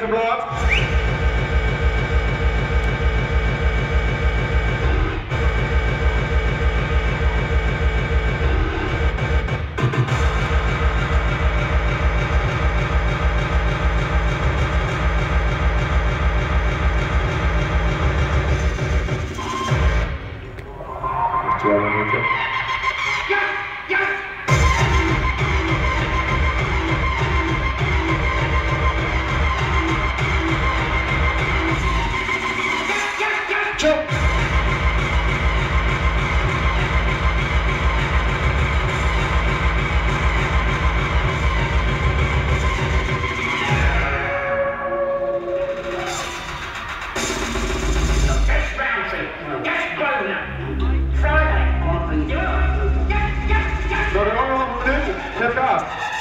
ശമ്പള sæt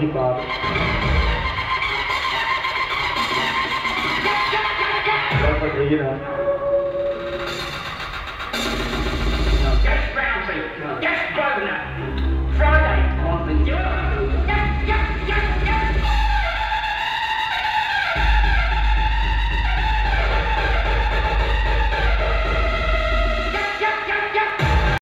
Billy Bob. You know. Get Ramsey!